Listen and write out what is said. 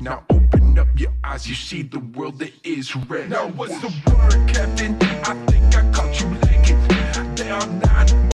Now open up your eyes, you see the world that is red. Now what's the word, Kevin?